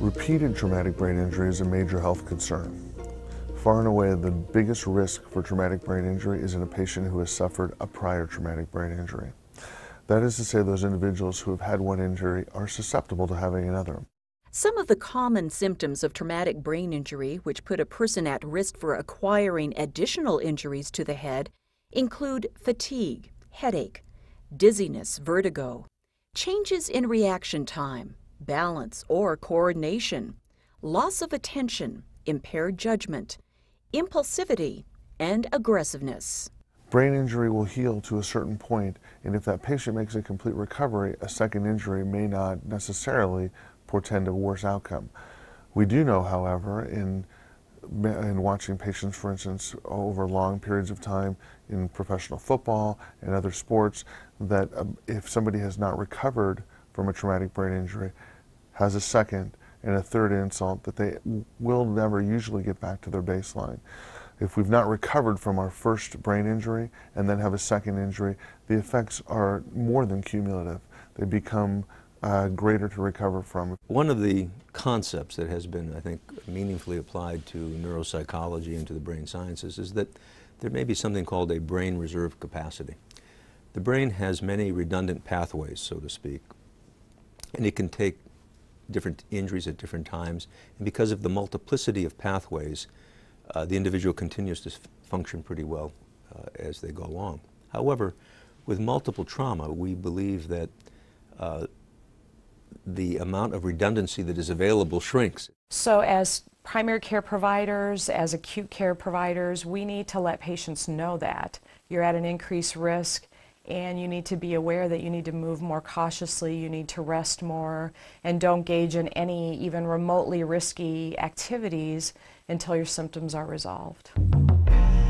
Repeated traumatic brain injury is a major health concern. Far and away, the biggest risk for traumatic brain injury is in a patient who has suffered a prior traumatic brain injury. That is to say, those individuals who have had one injury are susceptible to having another. Some of the common symptoms of traumatic brain injury, which put a person at risk for acquiring additional injuries to the head, include fatigue, headache, dizziness, vertigo, changes in reaction time, balance or coordination, loss of attention, impaired judgment, impulsivity, and aggressiveness. Brain injury will heal to a certain point, and if that patient makes a complete recovery, a second injury may not necessarily portend a worse outcome. We do know, however, in in watching patients, for instance, over long periods of time in professional football and other sports, that um, if somebody has not recovered from a traumatic brain injury, has a second and a third insult, that they will never usually get back to their baseline. If we've not recovered from our first brain injury and then have a second injury, the effects are more than cumulative. They become uh, greater to recover from. One of the concepts that has been, I think, meaningfully applied to neuropsychology and to the brain sciences is that there may be something called a brain reserve capacity. The brain has many redundant pathways, so to speak, and it can take different injuries at different times. And because of the multiplicity of pathways, uh, the individual continues to function pretty well uh, as they go along. However, with multiple trauma, we believe that uh, the amount of redundancy that is available shrinks. So as primary care providers, as acute care providers, we need to let patients know that you're at an increased risk and you need to be aware that you need to move more cautiously, you need to rest more, and don't engage in any even remotely risky activities until your symptoms are resolved.